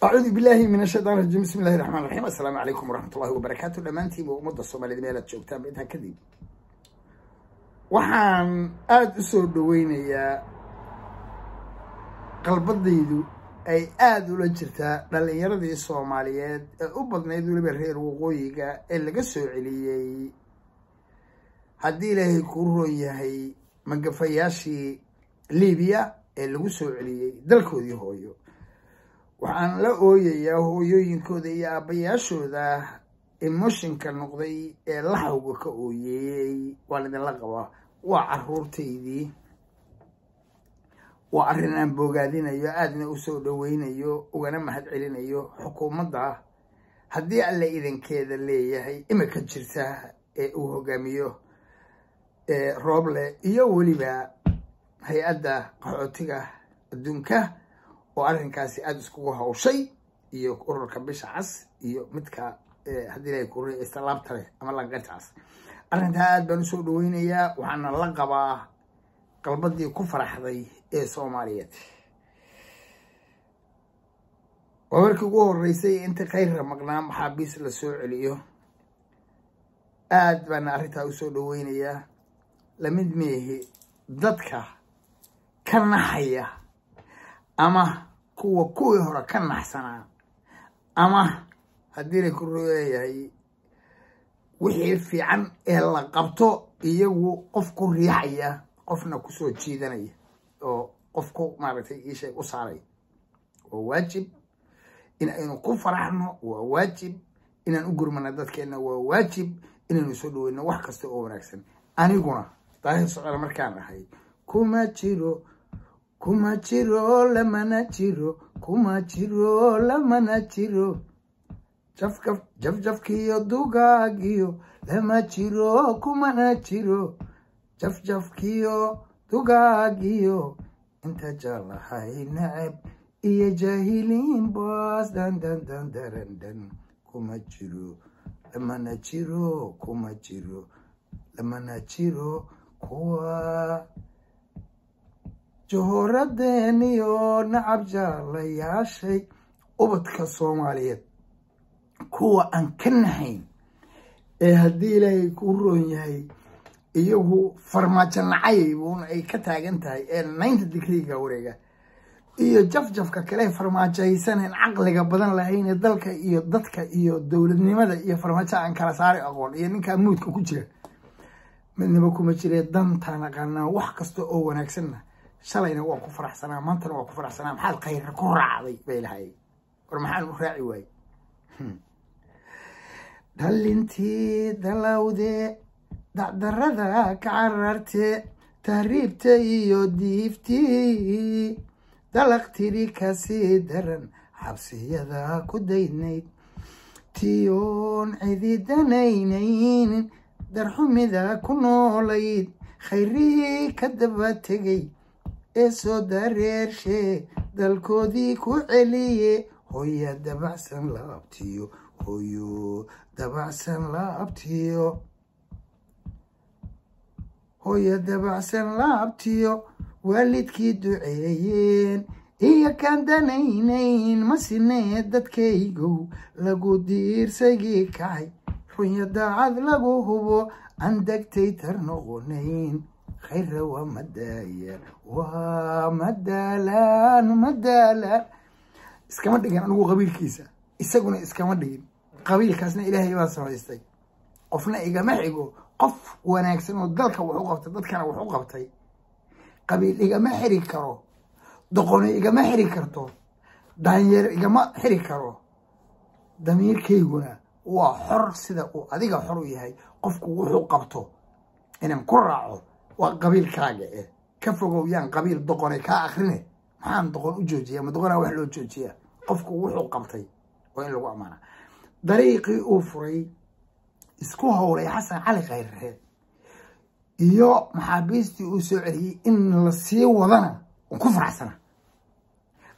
acuudu billaahi min ashaytaan rajiim bismi illahi raxmaan raxiim assalaamu calaykum waraxmatullahi wabarakaatu dhammaantiinba ummadda soomaaliyed meelaad joogtaanba intaa kadib waxaan aada u soo dhaweynayaa qalbadaydu ay aada ula jirtaa dhallinyaradii soomaaliyeed ee u badnayd weliba reer waqooyiga ee laga soo celiyey haddii ilaahay kuu roon yahay magafayaashii libiya ee lagu soo celiyey dalkoodii hooyo waxaan la ooyayaa hooyooyinkooda iyo aabbayaashooda emotionka noqday ee laxawga ka ooyeeyey waan idinla qabaa. Waa caruurtaydii waa arrin aan boogaadinayo aadna u soo dhaweynayo ugana mahad celinayo xukuumadda. Haddii alle idankeeda leeyahay imika jirta ee uu hogaamiyo rooble iyo weliba hay'adda qaxootiga adduunka oo arrinkaasi aada iskugu hawshay iyo ururka bisha cas iyo midka haddii ilahay ku reysta laabta leh ama lanqartaas arrintaa aada baan u soo dhaweynayaa waxaana la qabaa qalbadii ku faraxday ee soomaaliyeed. Waa markii ugu horeysay inta khayrka maqnaa maxaabiis la soo celiyo? Aada baana arrintaa u soo dhaweynayaa la mid meehi dadka ka naxaya ama kuwa kuwii hore ka naxsanaa ama haddii la ku leeyahay wixii fiican ee la qabto iyagu qof ku riixaya qofna ku soo jiidanaya oo qofku maaragtay iisheeg u saaray. Waa waajib in aynu ku faraxno waa waajib inaan u gurmano dadkeenna waa waajib inaynu soo dhaweyno wax kasta oo wanaagsan. Aniguna daahir socona markaan ahay kuma jiro kuma jiro lamana jiro kuma jiro lamana jiro jafkaf jafjafkiyo dugaagiyo lama jiro kumana jiro jafjafkiyo dugaagiyo inta jalahay nacab iyo jaahiliin baas dandandan darandan kuma jiro lamana jiro kuma jiro lamana jiro kuwa jahoradeeniyo nacab jaalayaashay ubadka soomaaliyeed. Kuwa aan ka nahayn ee haddii ilaahay kuu roon yahay iyagu farmaajo nacaybuun ay ka taagan tahay ee naynta digriga wareega. Iyo jafjafka kale farmaajo haysaneen caqliga badan lahayn ee dalka iyo dadka iyo dowladnimada iyo farmaajo aan kala saari aqoon iyo ninkaa muudka ku jira. Midnaba kuma jiree dantaan aqaanaa wax kasta oo wanaagsanna shalayna waa ku faraxsanaa maantana waa ku faraxsanaa maxaad khayrka ku raacday bay lahay war maxaan u raaci waayey? Dhalintii dalawde dacdarada ka cararte tahriibta iyo diiftii dalaq tiri ka sii daran xabsiyada ku daynayd tiyoon cididanaynayn darxumida ku noolayd khayrihii ka daba tegay ee soo dalkoodii ku celiye hooya dabacsan la abtiyo hooyo dabacsan la abtiyo hooyo dabacsan la abtiyo waalidkii duceeyeen iyo kaan danaynayn masinee dadkaygow lagu diirsagii kacay runya daacad lagu hubo aan degtay tar noqonayn khayra waa madaayan waa madaalaan madaalaan iskama dhigin anigu qabiilkiisa isaguna iskama dhigin qabiilkaasna ilaahay baa samaystay qofna igama xigo qof wanaagsan oo dalka wax u qabtay dadkana wax u qabtay qabiil igama xiri karo doqoni igama xiri karto daanyeer igama xiri karo damiirkayguna waa xor sida uu adiga xor u yahay qofku wuxuu qabto inaan ku raaco waa qabiilkaaga eh. Ka fogow yaan qabiil doqone kaa akrine maxaan doqon u joojiya ma doqonaa wax loo joojiya qofku wuxuu qabtay. Waa in lagu ammaana dariiqii uu furay isku howlay xasan cali khayre. Iyo maxaabiistii uu soo celiyey in la sii wadana un ku faraxsana.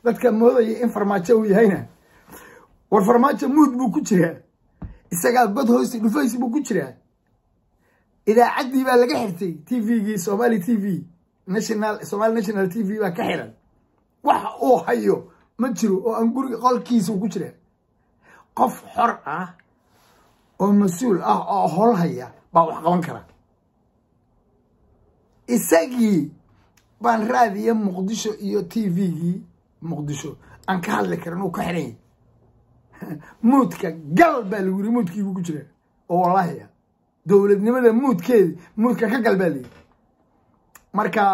Dadka moodaya in farmaajo uu yahayna. War farmaajo muud buu ku jiraa. Isagaa god hoosti dhufays buu ku jiraa idaacaddii baa laga xirtay t v-gii somali t v. Somali national t v baa ka xiran. Waxa uu hayo ma jiro oo aan guriga qolkiisa ku jira qof xor ah oo mas'uul ah oo hol haya baa wax qaban kara. Isagii baan raadiya muqdisho iyo t v-gii muqdisho. Aan ka hadli karin uu ka xiranyay muudka gal baa lagu yiri muudkiibuu ku jira oo wallaahi dowladnimada muudkeedi muudka ka gal baa layidhi marka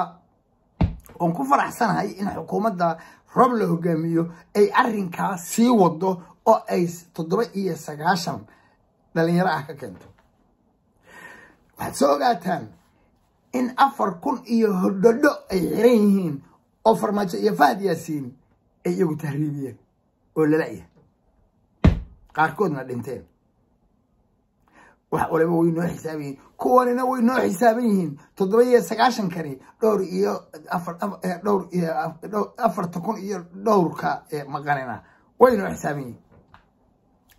waan ku faraxsanahay in xukuumadda roob la hogaamiyo ay arrinkaas sii wado oo ay toddoba iyo sagaashan dhalinyaro ah ka keento. Waxaad soo ogaataan in afar kun iyo hodhodho ay xiran yihiin oo farmaajo iyo fahad yaasiin ay iyagu tahriibiyeen oo lala'ya qaarkoodna dhinteen wax waliba way noo xisaaban yihiin kuwanina way noo xisaaban yihiin toddoba iyo sagaashankani dhowr iyo dhowr iyo afarta kun iyo dhowrka maqanina way noo xisaaban yihiin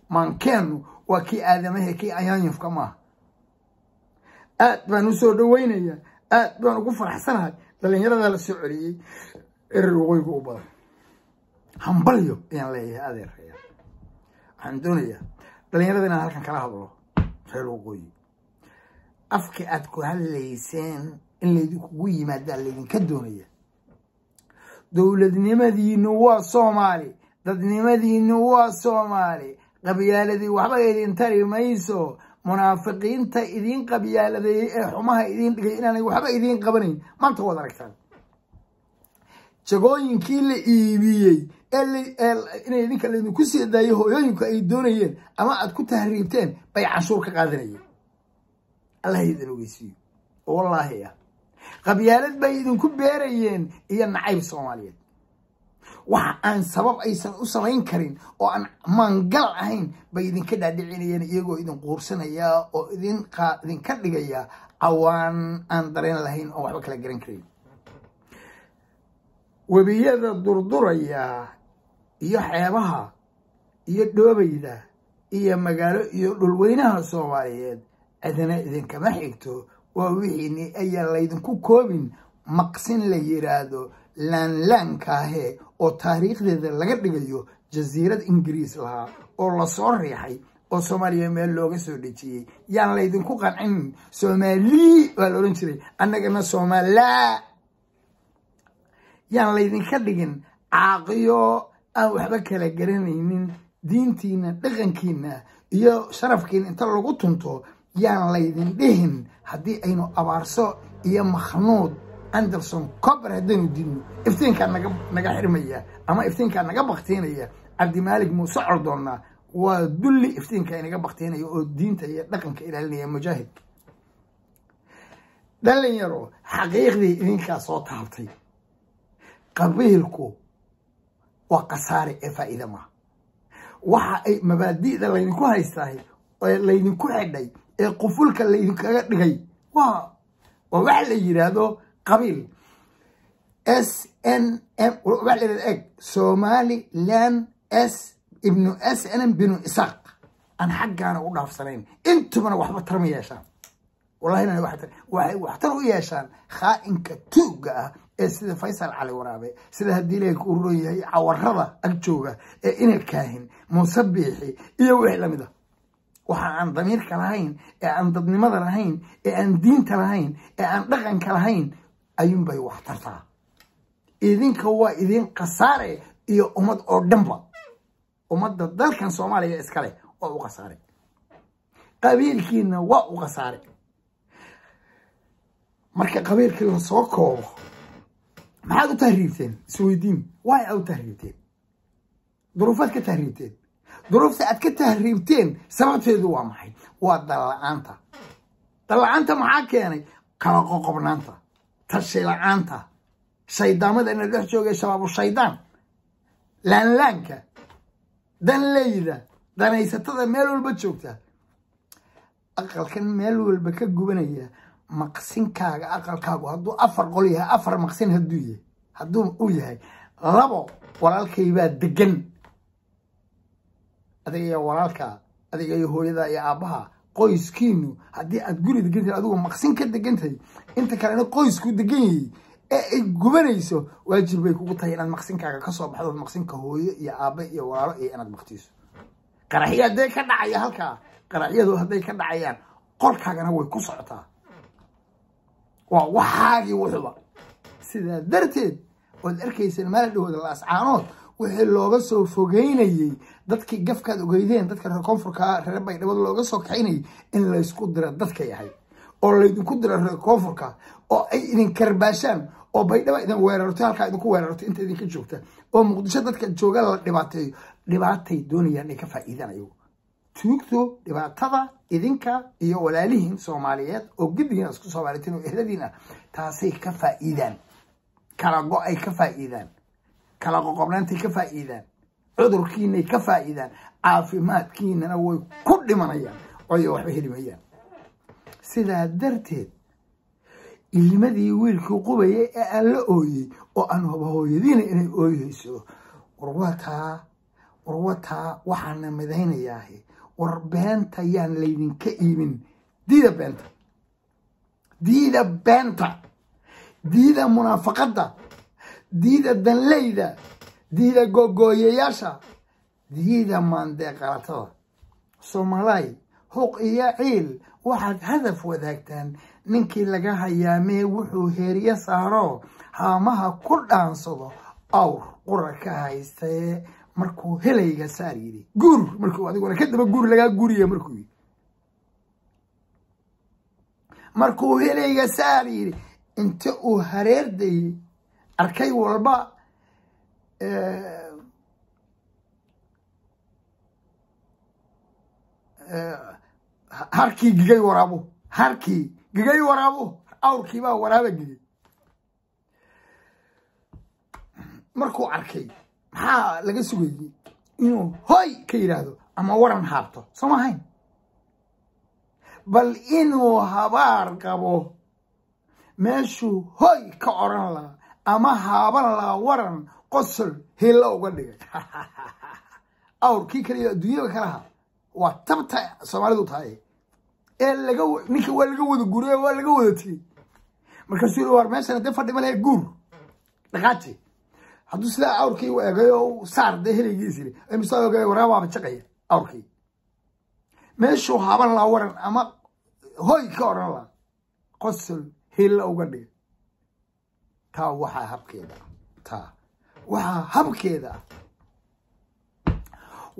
maankeenu waa kii aadamahe kii ayaanyufka maaha aad baan u soo dhaweynaya aad baan ugu faraxsanahay. Dhalinyarada la soo celiyey erer waqooyiga u badan. Hambalyo ayaan leeyahay adeeraya waxaan doonayaa dhalinyarada inaan halkan kala hadlo reer waqooyi aad ku hadlayseen in laydinkugu yimaadaa laydinka doonaya. Dowladnimadiinu waa soomaali dadnimadiinu waa soomaali. Qabyaaladii waxba idin tari mayso. Munaafiqiinta idiin qabyaaladeeyey ee xumaha idiin dhigay inaanay waxba idiin qabanayn. Maanta waad aragtaan jagooyinkii la iibiyey inay idinka laydinku sii daayo hooyooyinku ay doonayeen ama aad ku tahriibteen bay canshuur ka qaadanayeen. Allah idin ogeysiiyo. Oo wallaahi ah. Qabyaalad bay idinku beerayeen iyo nacayb soomaaliyeed. Waxa aan sabab aysan u samayn karin oo aan maangal ahayn bay idinka dhaadhicinayeen iyagoo idin quursanaya oo idinka dhigaya cawaan aan dareen lahayn oo waxba kala garan karin webiyada durduraya iyo xeebaha iyo dhoobayda iyo magaalo iyo dhulweynaha soomaaliyeed cidina idinkama xigto waa wixiini ayaa laydinku koobin maqsin la yiraahdo laanlaankaahe oo taariikhdeeda laga dhigayo jasiirad ingiriis lahaa oo la soo riixay oo soomaaliya meel looga soo dhejiyey. Yaan laydinku qancinin soomaalii baa la odhan jiray annagana soomaalaa yaan laydinka dhigin caaqiyo aan waxba kala garanaynin diintiina dhaqankiina iyo sharafkiina inta lagu tunto. Yaan laydin dhihin haddii aynu abaarso iyo makhnuud anderson cober haddaynu didno iftiinkaa naga xirmaya ama iftiinkaa naga baktiinaya cabdimaalik muuse cordoonna waa dulli iftiinka inaga baktiinaya oo diinta iyo dhaqanka ilaalinaya mujaahid. Dhalinyaro xaqiiqdii idinkaa soo taabtay qabiilku waa khasaare ee faa'iida maaha waxa ay mabaadi'da laydinku haystahay ee laydinku xidhay ee qufulka laydinkaga dhigay waa waa waxa la yidhaahdo qabiil. S n m waxa la yidhahdo eg somaliland s ibnu s n m binu isaaq aan xaggaana u dhaafsanayn. Intubana waxba tarma yeeshaan. Wallahina waxay waxtar u yeeshaan. Khaa'inka tuugga ah ee sida faysal cali waraabe sida haddii leelka ururon yahay cawarada ag jooga ee ina kaahin muuse biixi iyo wixii la mid a waxa aan damiirka lahayn ee aan dadnimada lahayn ee aan diinta lahayn ee aan dhaqanka lahayn ayuunbay wax tartaa. Idinka waa idin khasaare iyo ummad oo dhanba. Ummadda dalkan soomaaliya iskale waa u khasaare. Qabiilkiina waa u khasaare. Marka qabiilkii la soo koobo maxaad u tahriibteen isweydiin waay aad u tahriibteen duruufaad ka tahriibteen duruufta aad ka tahriibteen sababteedu waa maxay? Waa dalla-aanta dalla-aanta maxaa keenay? Kala qoqobnaanta tashi la'aanta. Shaydaamada ina dhex joogay shabaabu shaydaan. Laanlaanka. Danleyda. Danaysatada meel walba joogta. Aqalkan meel walba ka gubanaya maqsinkaaga aqalkaagu. Hadduu afar qol yahay afar maqsin hadduu yahay. Hadduu u yahay labo walaalkaybaa degan adiga iyo walaalka adiga iyo hooyada iyo aabbaha qoyskiinu haddii aad guri degantahay adigu maqsin ka degantahay inta kalena qoysku degan yahay ee ay gubanayso waajib bay kugu tahay inaad maqsinkaaga ka soo baxdo maqsinka hooyo iyo aabbe iyo walaalo iyo inaad maqtiiso. Qaraxyo hadday ka dhacaya halkaa. Qaraxyadu hadday ka dhacayaan qolkaagana way ku socotaa waa waxaagii wuxuba sidaa darteed ood arkayseen maalin dhawooda laascaanood wixii looga soo fogeynayey dadkii gafkaad ogeydeen dadka reer koonfurka reer baydhabo looga soo kaxaynayay in laysku dira dadkay ahay oo laydinku dira reer koonfurka oo ay idin karbaashaan oo baydhaba idin weerarto halkaa idinku weerarto inta idinka joogta. Oo muqdisho dadka jooga la dhibaateeyo dhibaatay doonayaan inay ka faa'iidaan ayagu tuugto dhibaatada idinka iyo walaalihiin soomaaliyeed oo gedigiin isku soomaalitiin oo ehladiin ah taasay ka faa'iidaan. Kala go'ay ka faa'iidaan. Kala qoqobnaantay ka faa'iidaan. Cudurkiinay ka faa'iidaan. Caafimaadkiinana way ku dhimanayaan. Oyo waxba heli mayaan. Sidaa darteed ilmadii wiilkii qubayay ee aan la ooyey oo aan hoba hooyadiina inay ooyeyso warwataa warwataa waxaana midaynayaah war beenta yaan laydinka iibin? Diida beenta diida beenta diida munaafaqadda diida danleyda diida gogooyayaasha diida maandeeqalatada soomalaay huq iyo ciil waxaad hadaf wadaagtaan. Ninkii laga hayaamee wuxuu heeryo saaro haamaha ku dhaansado awr qura ka haystae markuu helayga saar yidhi guur! Markuu adiguna kadaba guur lagaa guuriya markuu yidhi. Markuu helayga saar yidhi inta uu hareerdayey arkay walba harkii gigay waraabo harkii gigay waraabo awrkiibaa waraaba gigay. Markuu arkay maxaa laga sugayey inuu hoy ka yidhaahdo ama waran haabto soo mahayn bal inuu habaar qabo meeshuu hoy ka odran lahaa ama haaban lahaa waran qosol hilla uga dhigay. Awrkii kaliya adduunyada kalaha waa tabta soomaalidu tahay. Ee laga ninka waa laga wada guuriye waa laga wada tegey markaasuu yii war meeshan dee fadhi ma guur. Dhaqaaji hadduu sidaa awrkii u egay oo saar dee helaygiis yiri misaa ogay waraabaaba jaqaya awrkii? Meeshuu haaban lahaa waran ama hoy ka odhan lahaa? Qosol hilla uga dhigay taa waxaa habkeeda taa waxaa habkeeda.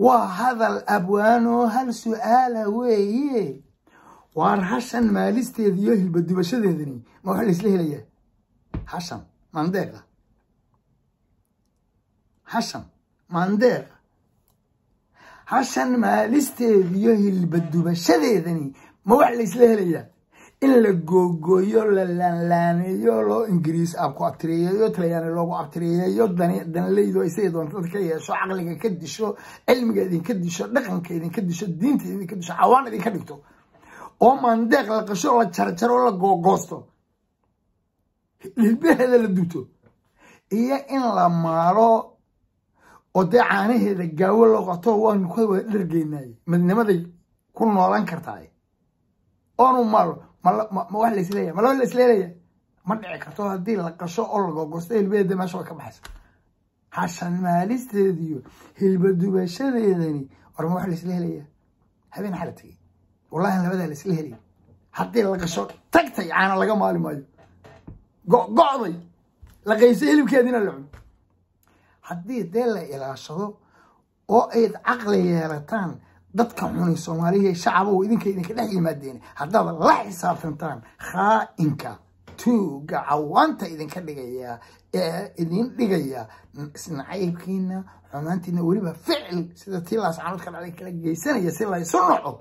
Waa hadal abwaanoo hal su'aala weeye. Waar hashan maalisteeda iyo hilbadubashadeedani ma waxa laisla helayaa? Hashan mandeeqa hashan mandeeqa hashan maalisteeda iyo hilbadubashadeedani ma wax laisla helayaa? In la googooyo la laanlaaneeyo loo ingiriis abku abtireeyeyo talyaani loogu abtireeyeyo danleydo isaga doonta dadka yeesho caqliga ka disho cilmiga idinka disho dhaqanka idinka disho diinta idinka disho cawaan idinka dhigto. Oo mandeeq la qasho la jarjaro la googoosto. Hilbaheeda la duto. Iyo in la maalo oo dee caanaheeda gaawo loo qato waanu ka wada dhargeynay. Midnimaday ku noolan kartaa oonu maalo ma wax laisleeya ma laba laisleelaya ma dhici karto haddii la qasho oo la googosto hilbaheeda meesha way ka baxaysa. Hashan maalisteediyo hilbadubashadeedani war ma wax laisla helaya habeen xala tegey wallahi labadaa laisla helay haddii la qasho tagtay caana laga maali maayo. Go-go'day la qaysay hilibkeediina la cuno haddii dee la ilaashado oo ayd caqli yeelataan dadka xunay soomaaliya shacabow idinka idinka dhex yimaadeen haddaad la xisaabtantaan khaa'inka tuuga cawaanta idinka dhigaya ee idin dhigaya isnacaybkiina xumaantiina weliba ficil sida tii laascaanood ka dhacday kala geysanaya si laysu noco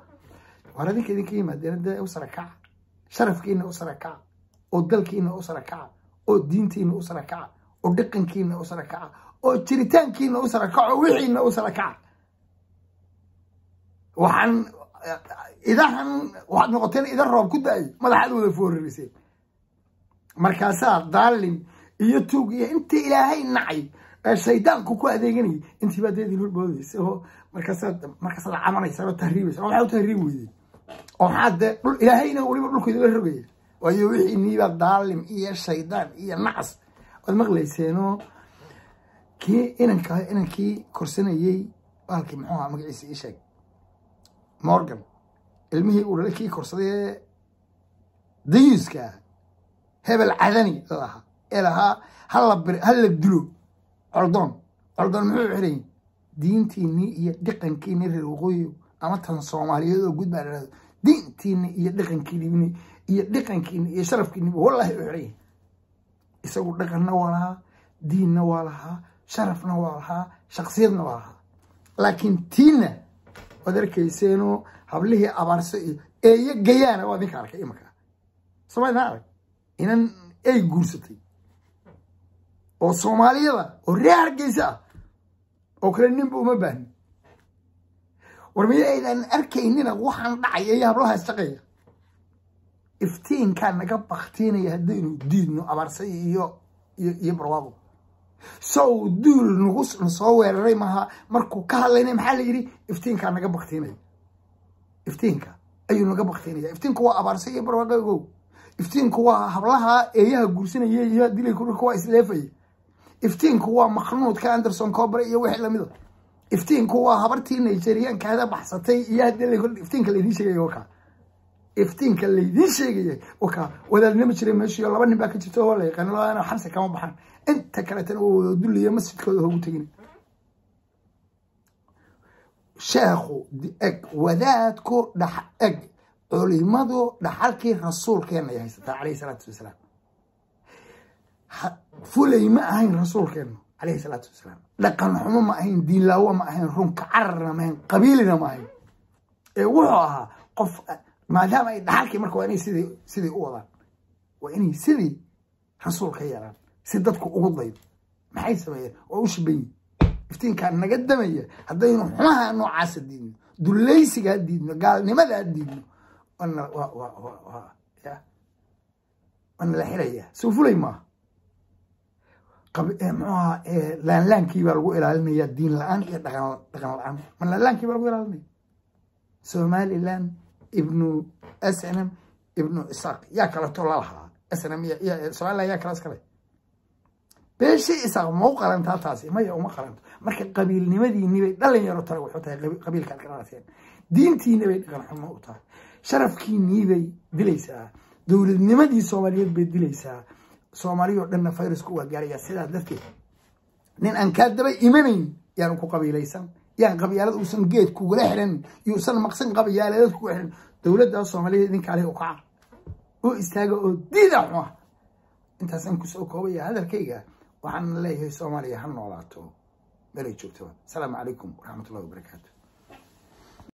war adinka idinka yimaadeen dee u sarakaca sharafkiina u sarakaca oo dalkiina u sarakaca oo diintiina u sarakaca oo dhaqankiina u sarakaca oo jiritaankiina u sarakaca oo wixiina u sarakaca waxaan idahan waxaad noqoteen idan roob ku da'ay madaxaad wada foorariseen markaasaa daalin iyo tuug iyo intii ilaahay nacay ee shaydaanku ku adeeganayay intii baa deedin horboodaysa oo markaasaad markaasaad camanaysa oo tahriibaysa oo maxaa u tahriib weydey? Oo maxaa dee dhul ilaahayna weliba dhulku idinla rogaya waayo wixii niiba daalim iyo shaydaan iyo nacas waad maqlayseenoo kii inanka inankii korsanayey baalkii muxuu ahaa magaciisa ii sheeg. Morgan ilmihii uu dhalay kii korsaday ee dayuuska hebel cadani lahaa ee lahaa hala bir hala dilo. Coldoon coldoon muxuu xirayy diintiinii iyo dhaqankiini reer waqooyi ama tan soomaaliyeed oo gud baa dhahdo diintiini iyo dhaqankiini iyo dhaqankiini iyo sharafkiini wallahi u xirayy isagu dhaqanna waa lahaa diinna waa lahaa sharafna waa lahaa shaksiyadna waa lahaa. Laakiin tiina waad arkayseenoo hablihii abaarso iyo eeyo gayaana waa ninka arkay imanka soomaalida arag? Inan ay guursatay. Oo soomaaliyada oo reer hargeysa ah oo kale ninba uma baahni. War miya aydan arkaynina waxaan dhacaya iyo hablahaas shaqeeya? Iftiinkaa naga baktiinaya haddaynu diidno abaarsay iyo iyo iyo barwaaqo sow duul nagu na soo weeraray maaha. Markuu ka hadlayna maxaa la yidhi? Iftiinkaa naga baktiinaya iftiinka ayuu naga baktiinaya iftiinku waa abaarsay iyo barwaaqo ogow iftiinku waa hablaha eeyaha guursanaya iyo dilay kudhulka waa isleefaya iftiinku waa makhnuudka anderson cobre iyo wixii lamida iftiinku waa habartii nigeriankaada baxsatay iyo haddii iftiinka laydiin sheegaya wakaa iftiinka laydiin sheegaya wakaa wadaadnima jira meeshiyo laba nin baa ka jirta oo la yaqaan labadana xabsi kama baxan inta kaletana waa wada duliya masjidkooda hogu tegin sheekhu eg wadaadku dhax eg culimadu dhaxalkii rasuulkeena ay haysataa calayhi salaatu wasalaam fulay ma ahayn rasuulkeenu calayhi salaatu wasalaam dhaqan xumo ma ahayn diinlaawo ma ahayn runka cararna ma ahayn qabiilina ma ahayn ee wuxuu ahaa qof maadaama ay dhaxalkii marka waa inay sidii sidii u wadaan. Waa inay sidii rasuulka yeelaan si dadku ugu daydo maxay sameeyeen? Waa u shibanyi iftiinkaa naga damaya haddaynu xumaha noocaasa diidno dulaysigaa diidno gaalnimadaa diidno. Waana la xiraya soo fulay maaha muxuaha laanlaankii baa lagu ilaalinaya diin la'aan iyo dhaqan la'aan. Ma laanlaankii baa lagu ilaalinaya? Somaliland ibnu snm ibnu isaaq yaa kaleto lalahaa snm somaliland yaa kale iskale beeshi isaaq ma u qalantaa taasi? Maya uma qalanto marka qabiilnimadiini bay dhalin yaro tale wuxuu tahay qabiilkaad ka dhalateen diintiina bay dhaqan xumo u tahay. Sharafkiinii bay dilaysaa. Dowladnimadii soomaaliyeed bay dilaysaa. Soomaaliya oo dhanna fayrasku waa gaaraya sidaa darteed. Nin aan kaa daba imanayn yaanu ku qabiilaysan yaan qabyaalad uusan geed kugula xiran yuusan maqsan qabyaaladeed kuga xiran dowladda soomaaliyeed idinkaale u kaca oo istaaga oo diida xuma intaasaan ku soo koobaya hadalkayga. Waxaan leeyahay soomaaliya ha noolaato. Meelay joogtaba asalaamu calaykum waraxmatullahi wabarakaatu